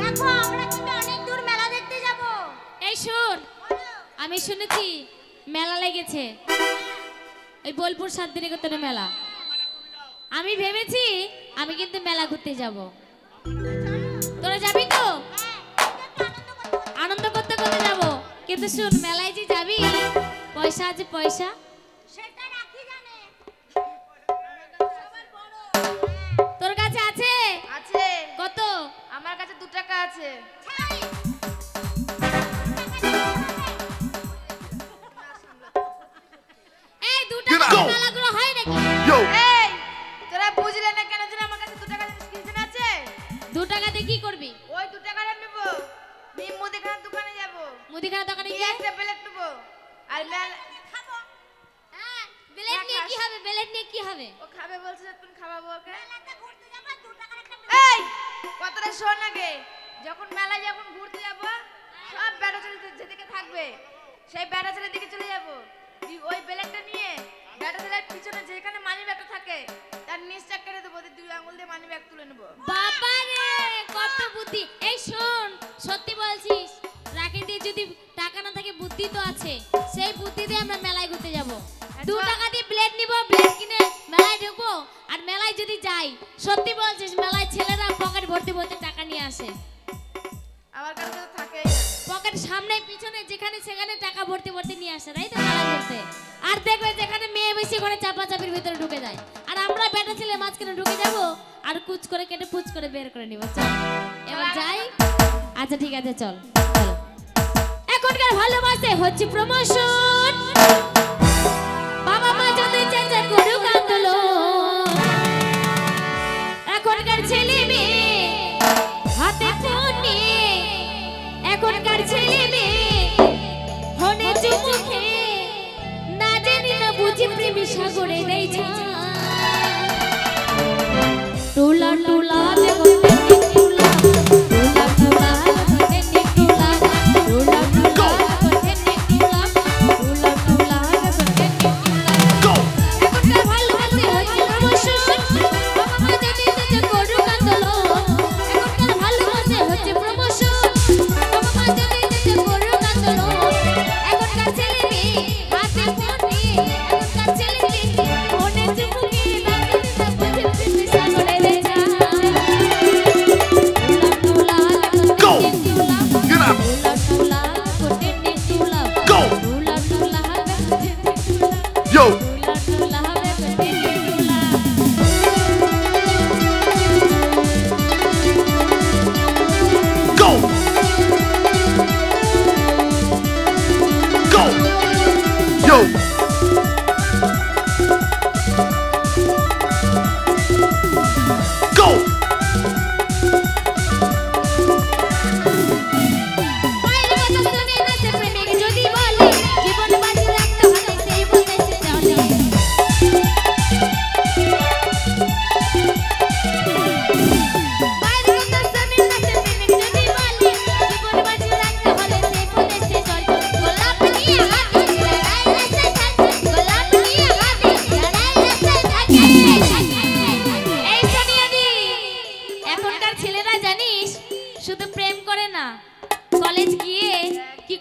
দেখো আমরা কিন্তু অনেক দূর মেলা দেখতে যাব। এই শোন আমি শুনেছি মেলা লেগেছে। ওই বোলপুর কতটা মেলা। আমি ভেবেছি আমি কিন্তু মেলা ঘুরতে যাব। তোরা যাবি তো? আনন্দ করতে করতে যাব। কিন্তু শুন মেলায় যে যাবি পয়সা আছে পয়সা। সেটা আছে। কত? আমার কাছে দু টাকা আছে। এই দু টাকা দিয়ে হয় নাকি? এই তোরা বুঝলে না কেন যেন আমার কাছে দু টাকা জিনিস কিনছেন আছে? দু টাকা দিয়ে কি করবি? ওই দু টাকাটা নেব। আমি মুদিখানার দোকানে যাব। মুদিখানা দোকানে গিয়ে? একটা প্লেট নেব। আর মেল খাব। হ্যাঁ বেলেট নিয়ে কি হবে? বেলেট নিয়ে কি হবে? ও খাবে বলছে তুমি খাওয়াবো ওকে। মেলাতে ঘুরতে যাব কথাটা শোন আগে। যখন মেলায় যখন ঘুরতে যাব সব বেড়া ছেলে যেদিকে থাকবে সেই বেড়া ছেলের দিকে চলে যাব। ওই বেলেটটা নিয়ে বেড়া ছেলের পিছনে যেখানে মানি ব্যাগটা থাকে তার নিচটা কেটে দেবো দুই আঙুল দিয়ে মানি ব্যাগ তুলে নেব। বাবা রে কত বুদ্ধি। এই শোন সত্যি বলছিস দিয়ে যদি টাকা না থাকে বুদ্ধি তো আছে। সেই বুদ্ধি দিয়ে আমরা মেলায় ঘুরতে যাব। দু টাকা দিয়ে প্লেট নিব কিনে মেলায় ঢুকবো আর মেলায় যদি যাই সত্যি বলছিস মেলায় ছেলেরা পকেট ভর্তি ভর্তি টাকা নিয়ে আসে। আমার কাছে তো থাকেই পকেট সামনে পিছনে যেখানে সেখানে টাকা ভর্তি ভর্তি নিয়ে আসে তাই তো মেলা করতে আর দেখবে যেখানে মেয়ে বেশি করে চাপা চাপির ভিতরে ঢুকে যায়। আর আমরা বেটা ছেলে মাঝখানে ঢুকে যাব আর কুচ করে কেটে পুচ করে বের করে নিব। চল এবার যাই। আচ্ছা ঠিক আছে চল চলো। এখনকার ভালোবাসে হচ্ছে প্রমোশন চুমুখে না জানি না বুঝি প্রেমী সাগরে নেই টোলা yo, টোলা টোলা কোটে নে টোলা go, go, yo,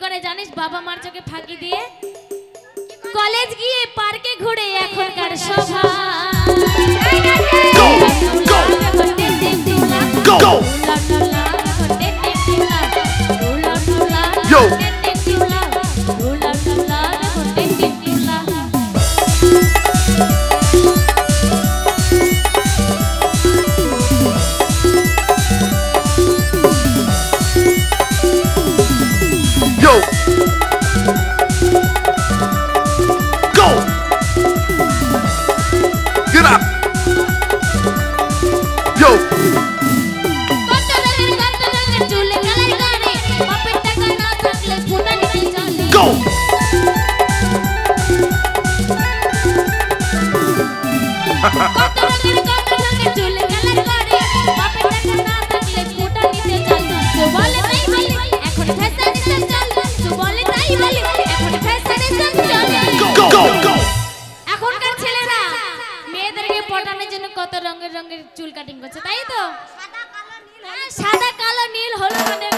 করে জানিস বাবা মার চোখে ফাঁকি দিয়ে কলেজ গিয়ে পার্কে ঘুরে এখনকার সভা yo, it up. সাদা কালো নীল হলো মানে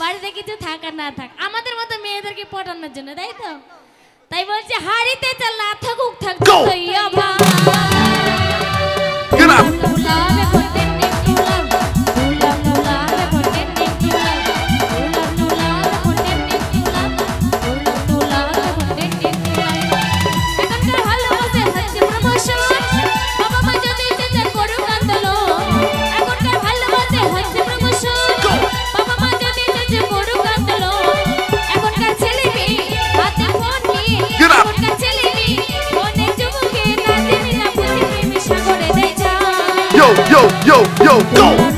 বাড়িতে কিছু থাকা না থাক। আমাদের মতো মেয়েদেরকে পটানোর জন্য তাই তো? তাই বলছি হাড়িতে চাল না থাকুক থাকুক ইয়া Yo, yo, yo, yo, go! নুলা